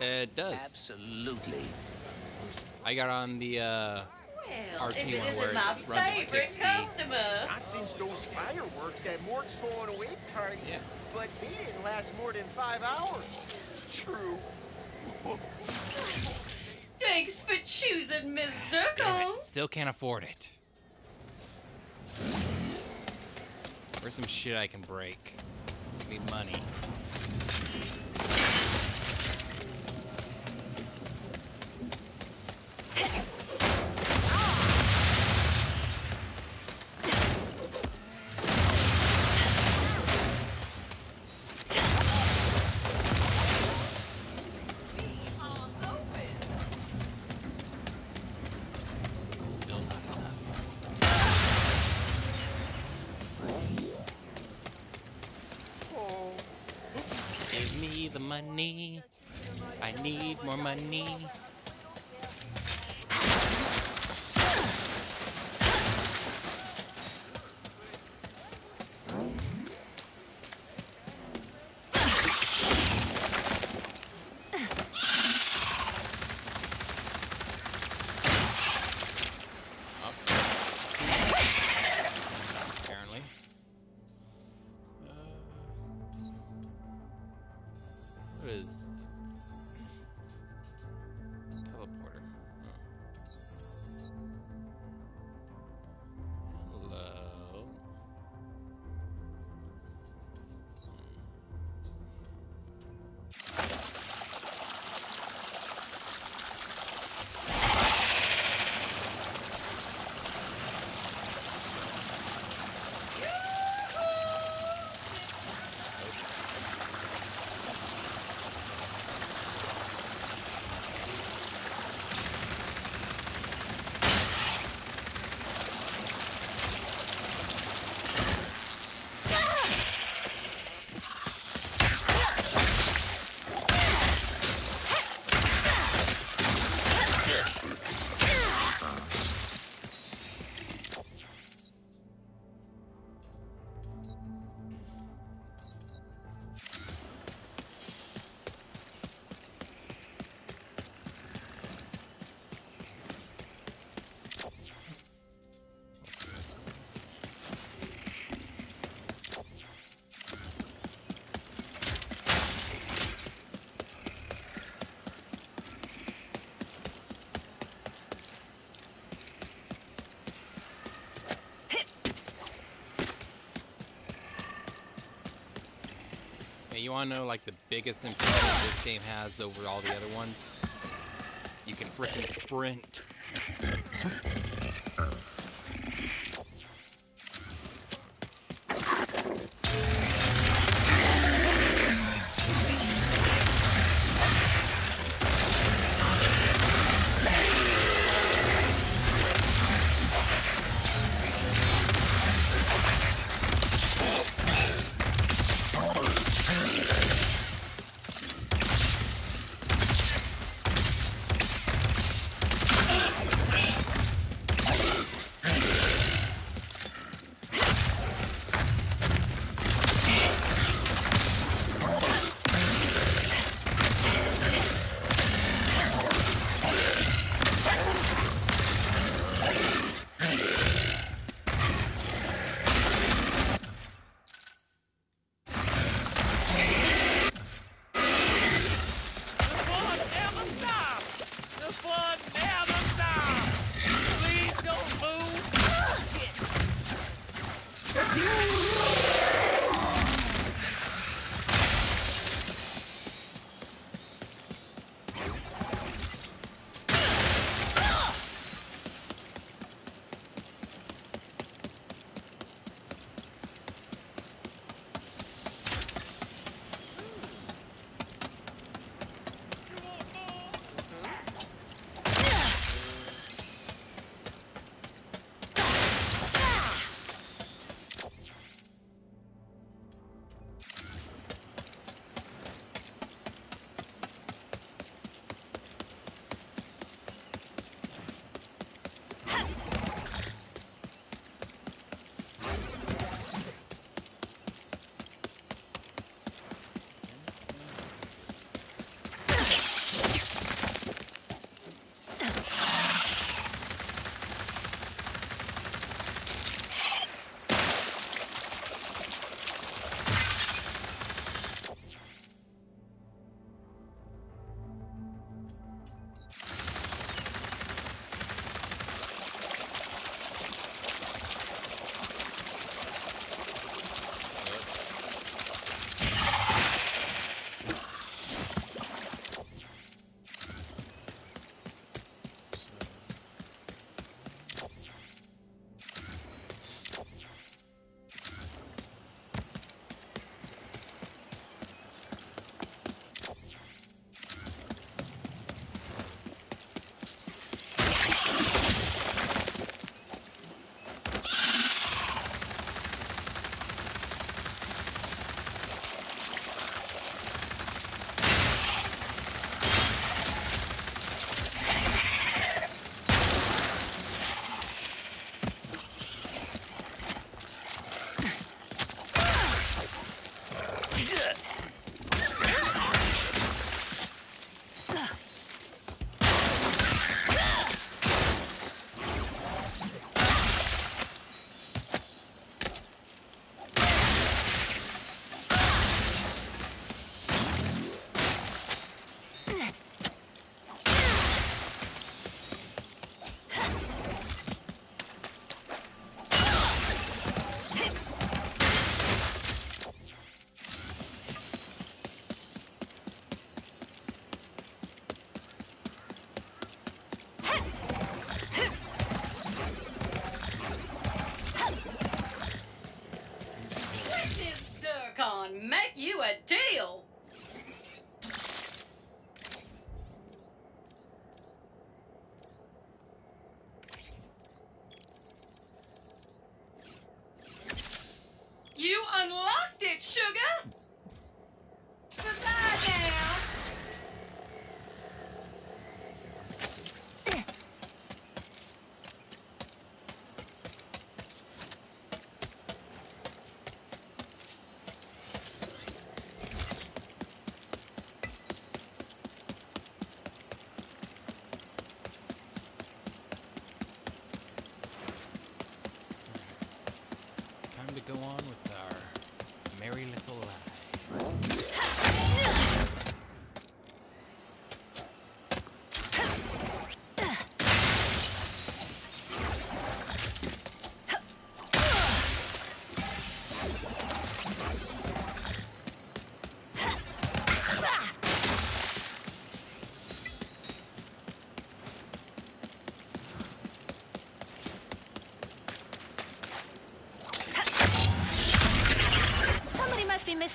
It does. Absolutely. I got on the uh, Well, RT if it one isn't where my it favorite 60. customer. Not since those fireworks at Mort's going away party. Yeah. But they didn't last more than five hours. True. Thanks for choosing Miss Damn. Still can't afford it. Where's some shit I can break? Need money. The money. I need more money. You wanna know like the biggest improvement this game has over all the other ones? You can frickin' sprint.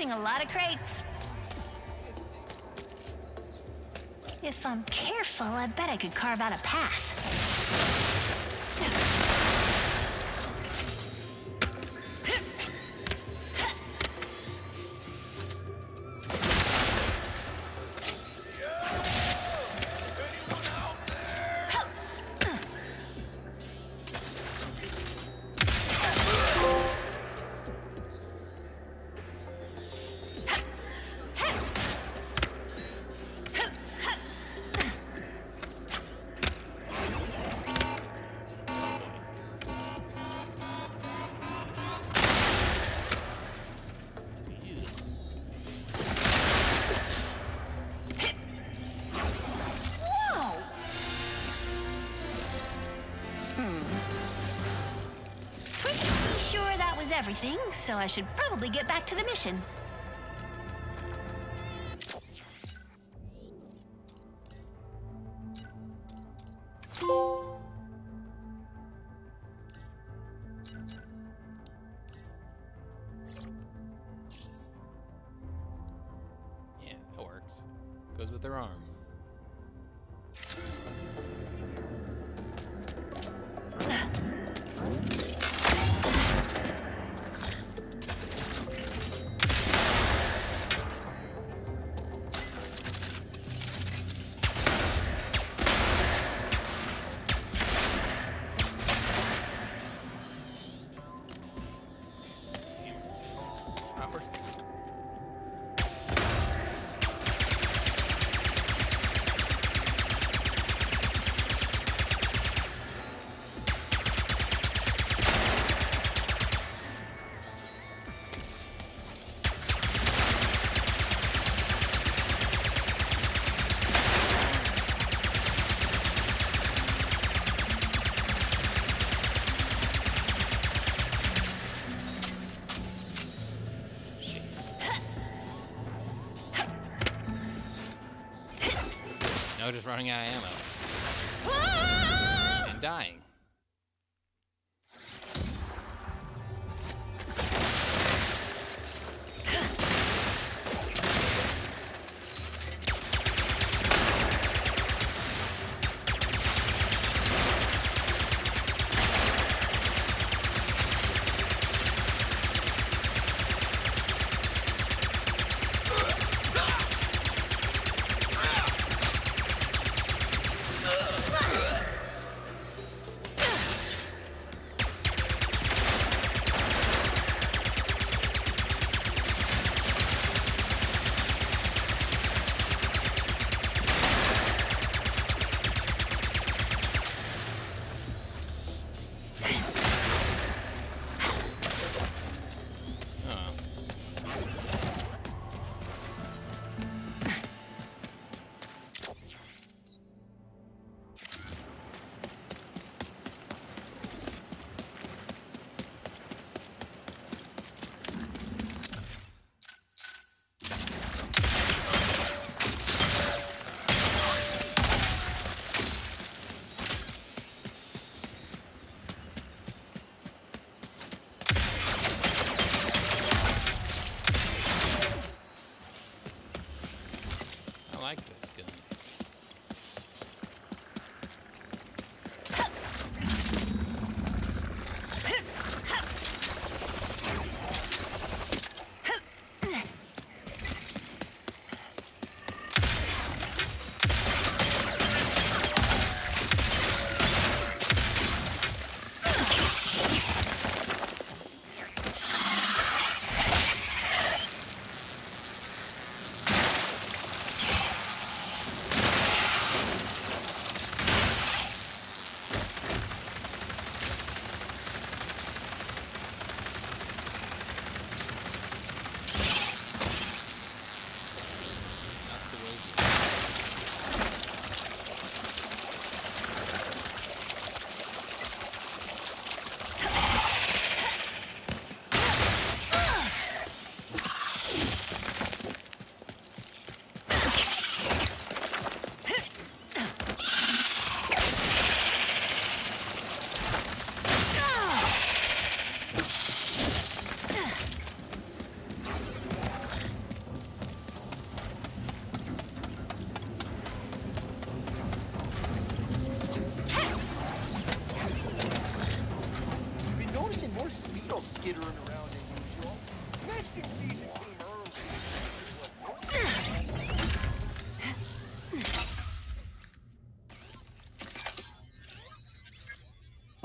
Missing a lot of crates. If I'm careful, I bet I could carve out a path. Everything, so I should probably get back to the mission. Running out of ammo. Ah! And dying.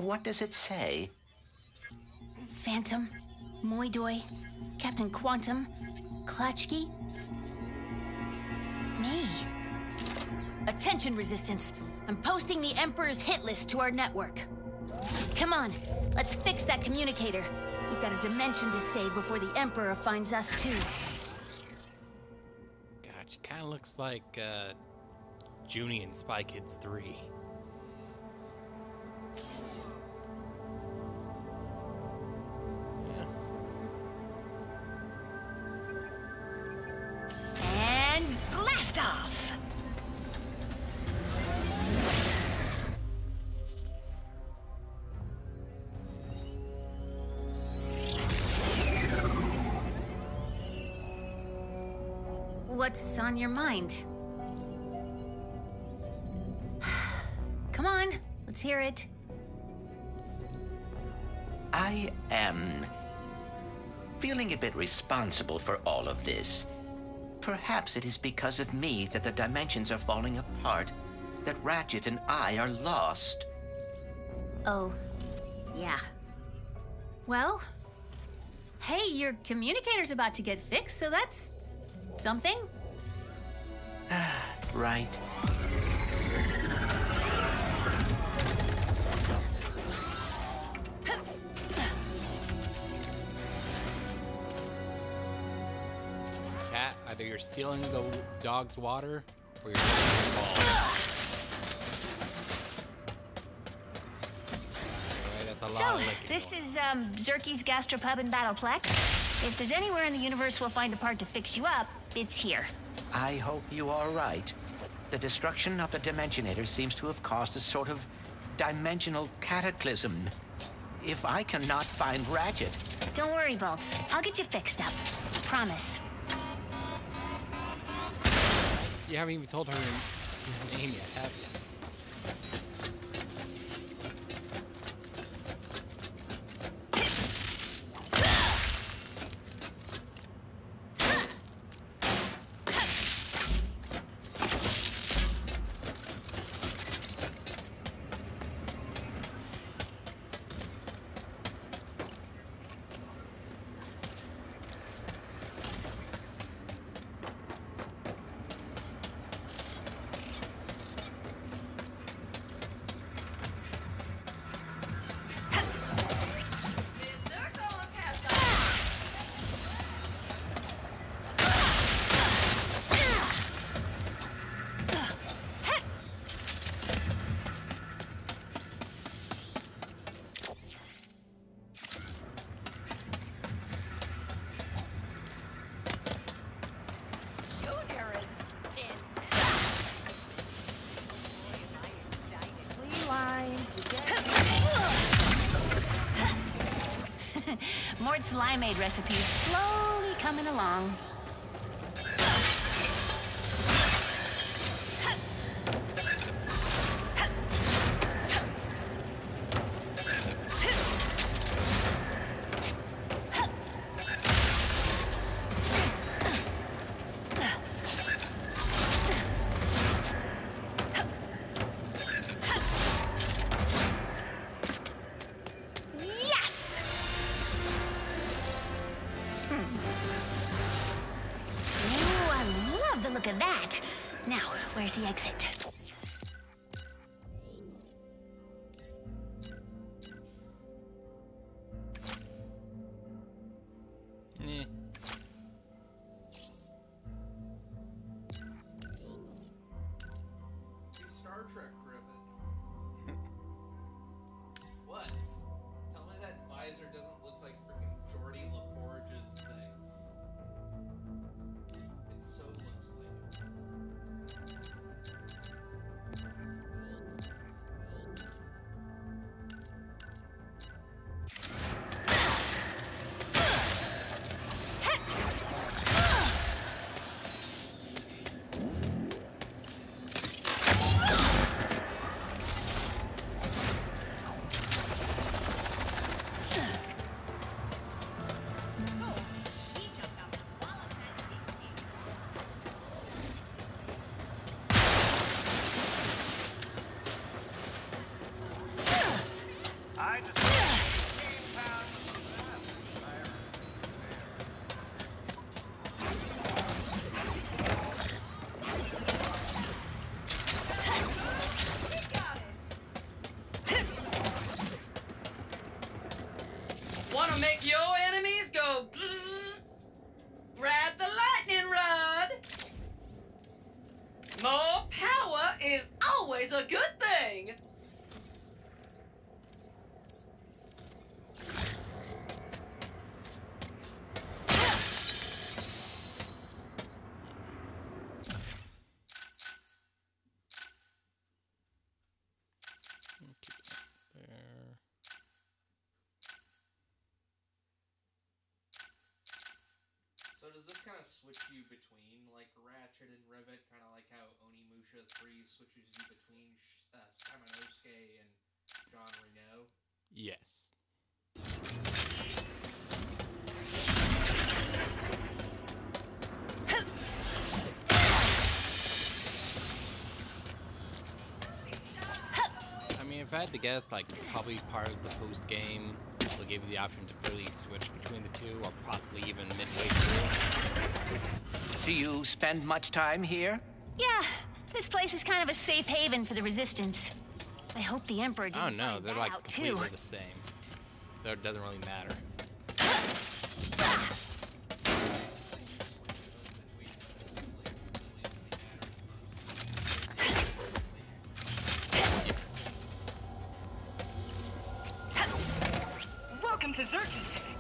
What does it say? Phantom, Moidoi, Captain Quantum, Klatchki. Me. Attention, Resistance. I'm posting the Emperor's hit list to our network. Come on, let's fix that communicator. We've got a dimension to save before the Emperor finds us, too. God, she kind of looks like uh, Juni in Spy Kids 3. On your mind? Come on, let's hear it. I am feeling a bit responsible for all of this. Perhaps it is because of me that the dimensions are falling apart, that Ratchet and I are lost. Oh, yeah. Well, hey, your communicator's about to get fixed, so that's something. Right. Cat, either you're stealing the dog's water or you're taking the ball. Alright, that's a lot So, this going is um, Zurkie's Gastropub in Battleplex. If there's anywhere in the universe we'll find a part to fix you up, it's here. I hope you are right. The destruction of the Dimensionator seems to have caused a sort of dimensional cataclysm. If I cannot find Ratchet, Don't worry, Bolts. I'll get you fixed up. Promise. You haven't even told her her name yet, have you? Mort's made recipes slowly coming along. Switch you between like Ratchet and Rivet, kind of like how Onimusha 3 switches you between uh, and John Reno? Yes. I mean, if I had to guess, like probably part of the post game will give you the option to freely switch between the two, or possibly even midway through. Do you spend much time here? Yeah, this place is kind of a safe haven for the Resistance. I hope the Emperor didn't Oh no, find they're like out completely too. the same. So it doesn't really matter.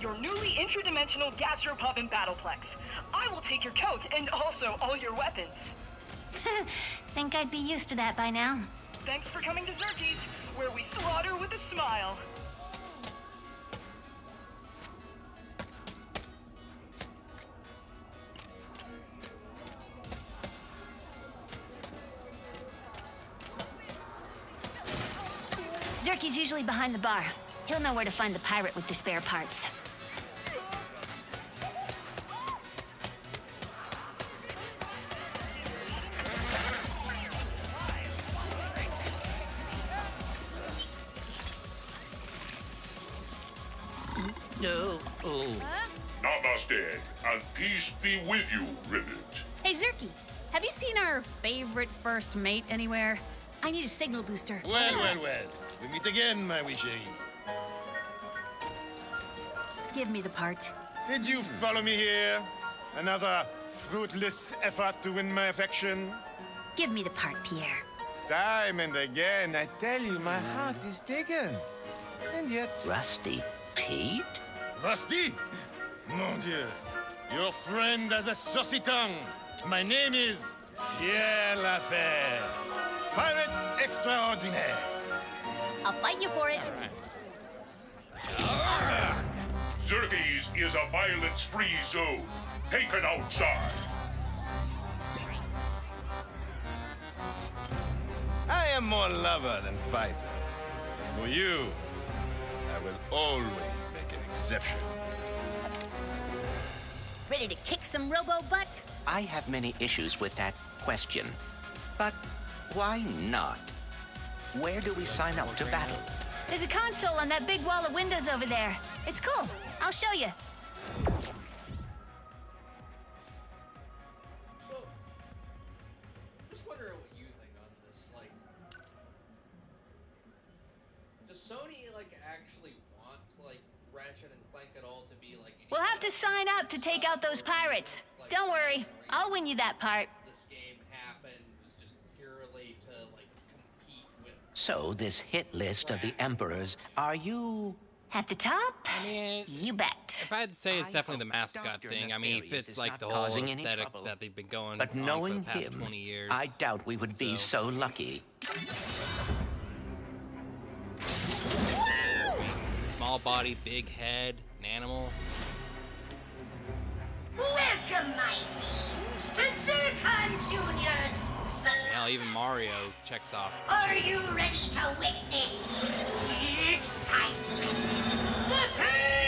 Your newly interdimensional gastropub and battleplex. I will take your coat and also all your weapons. Think I'd be used to that by now. Thanks for coming to Zurkie's, where we slaughter with a smile. Zurkie's usually behind the bar. He'll know where to find the pirate with the spare parts. Peace be with you, Rivet. Hey, Zurkie, have you seen our favorite first mate anywhere? I need a signal booster. Well, well, well. We meet again, my wee chérie. Give me the part. Did you follow me here? Another fruitless effort to win my affection? Give me the part, Pierre. Time and again, I tell you, my heart is taken. And yet, Rusty Pete? Rusty? Mon Dieu, your friend has a saucy tongue. My name is Pierre LeFeuvre, pirate extraordinaire. I'll fight you for it. Zurkie's is a violence-free zone. Taken outside. I am more lover than fighter. For you, I will always make an exception. Ready to kick some robo butt? I have many issues with that question. But why not? Where do we sign up to battle? There's a console on that big wall of windows over there. It's cool. I'll show you. Sign to take out those pirates. Don't worry, I'll win you that part. This game happened was just purely to like compete with. So, this hit list of the emperors, are you. At the top? I mean, You bet. if I had to say, it's definitely the mascot Dr. thing. I mean, it Nefarious fits like the whole causing aesthetic trouble. that they've been going But on for knowing the past him, 20 years. I doubt we would be So- so lucky. Small body, big head, an animal. Welcome, my beings, to Zircon Junior's Hell, even Mario checks off. Are you ready to witness the excitement, the pain, the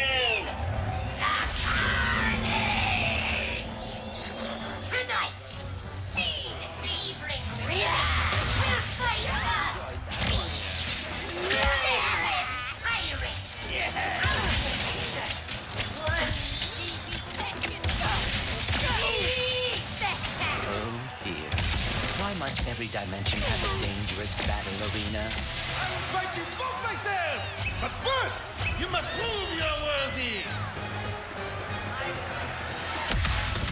every dimension have a dangerous battle arena? I will fight you both myself! But first, you must prove you're worthy!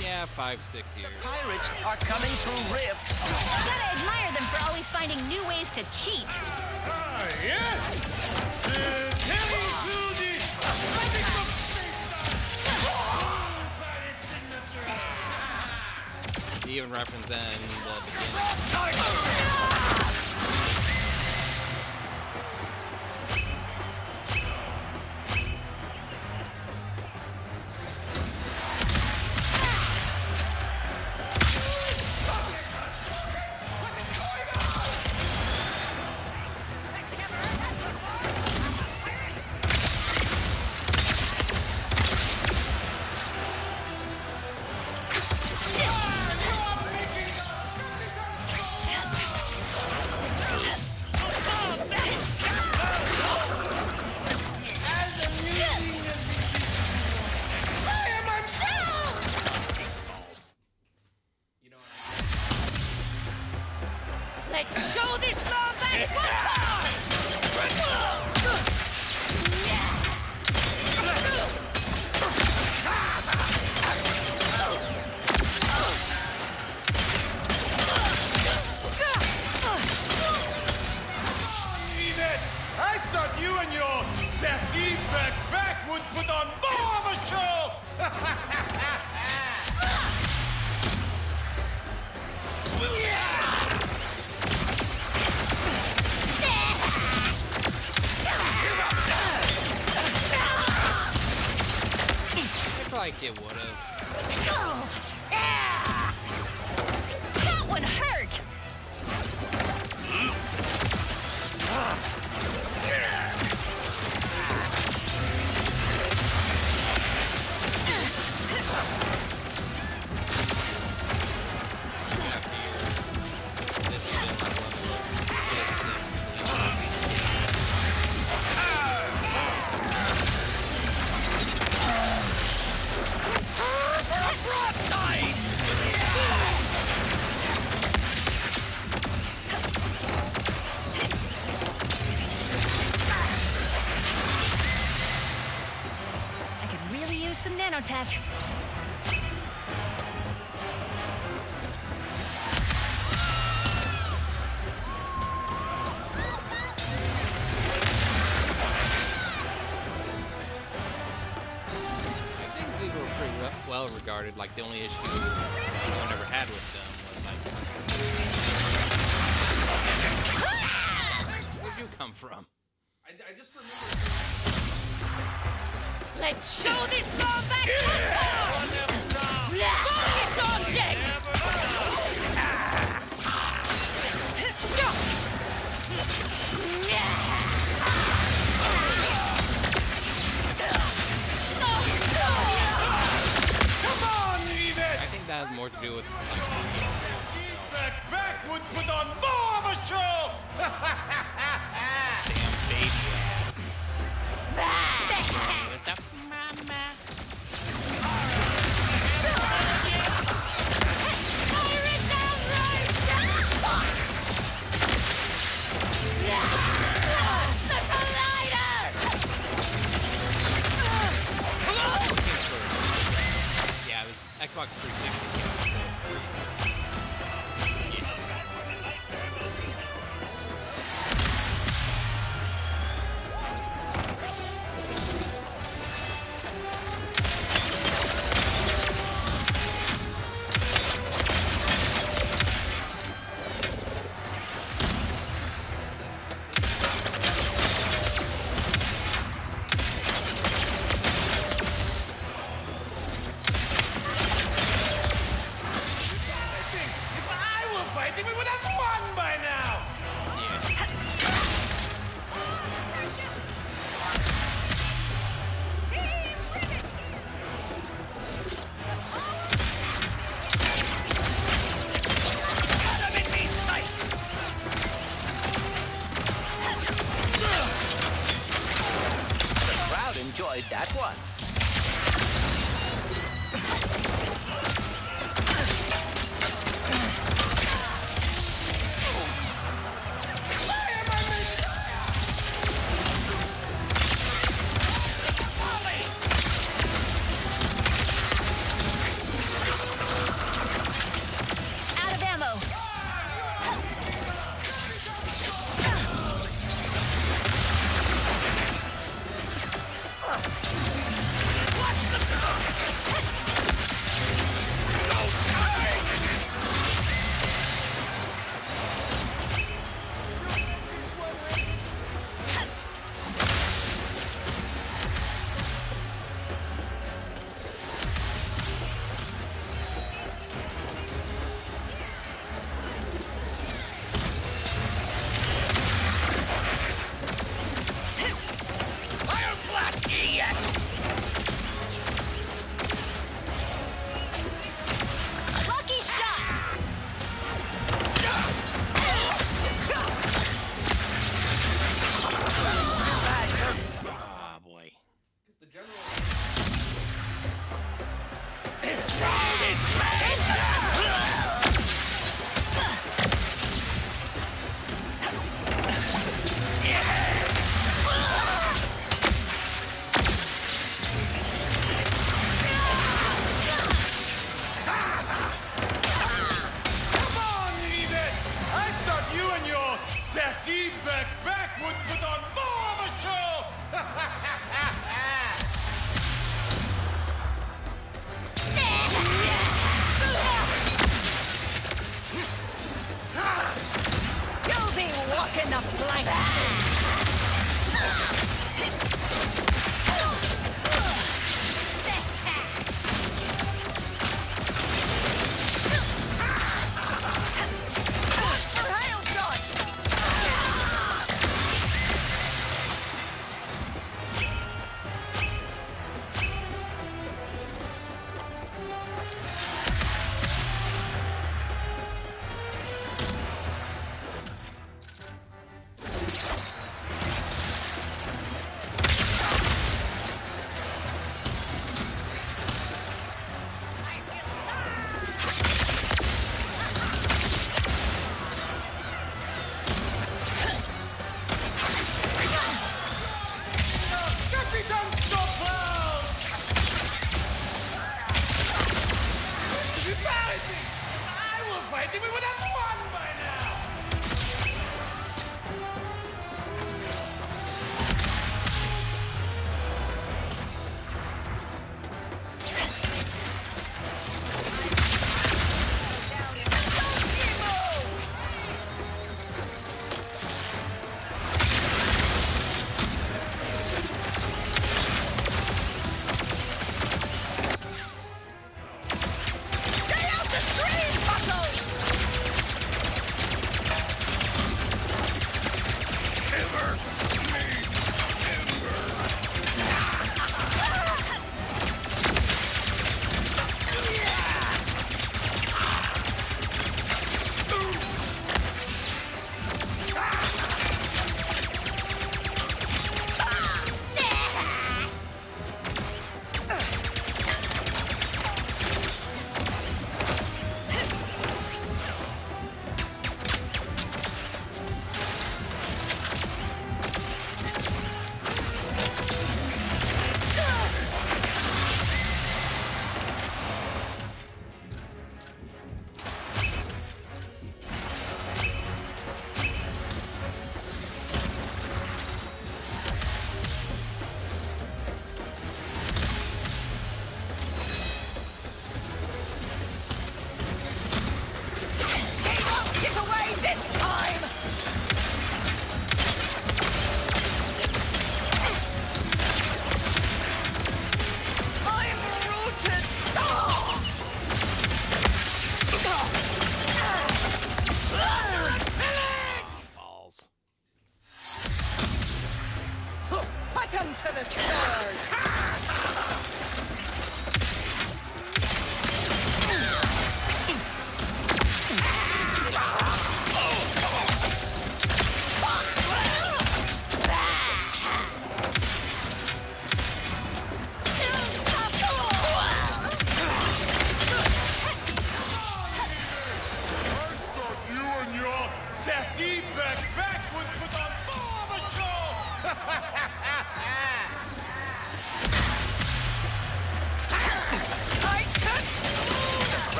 Yeah, five, six years. Pirates are coming through rifts. Gotta admire them for always finding new ways to cheat. Ah, yes! Uh, even reference in the beginning. Well, well regarded. Like the only issue no one ever had with them was like, where'd you come from? I, I just remember. Let's show this Lombax one more! do with. Back, back put on more of a show. Damn baby. Xbox 360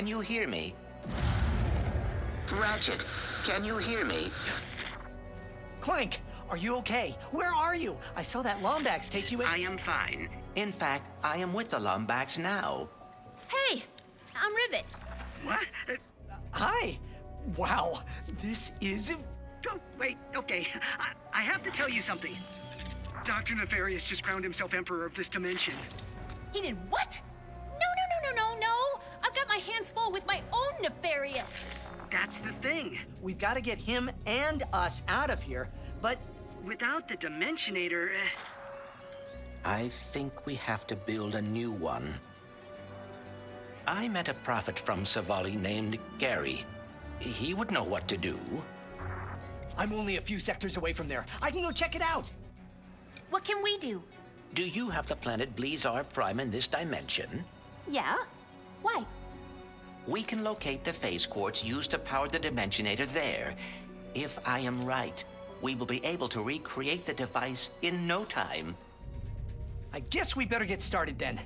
can you hear me? Ratchet, can you hear me? Clank, are you okay? Where are you? I saw that Lombax take you in. I am fine. In fact, I am with the Lombax now. Hey, I'm Rivet. What? Uh, Hi. Wow, this is. Oh, wait, okay. I, I have to tell you something. Dr. Nefarious just crowned himself Emperor of this dimension. He did what? Hands full with my own nefarious. That's the thing. We've got to get him and us out of here, but. Without the Dimensionator. Uh... I think we have to build a new one. I met a prophet from Savali named Gary. He would know what to do. I'm only a few sectors away from there. I can go check it out. What can we do? Do you have the planet Blizar Prime in this dimension? Yeah? Why? We can locate the phase quartz used to power the Dimensionator there. If I am right, we will be able to recreate the device in no time. I guess we better get started then.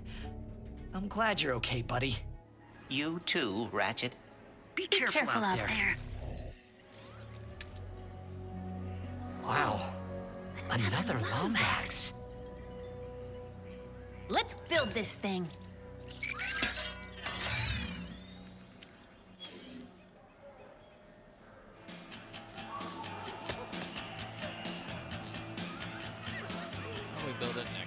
I'm glad you're okay, buddy. You too, Ratchet. Be, Be careful, careful, out, out there. there. Wow. Another Lombax. Let's build this thing. How do build it next?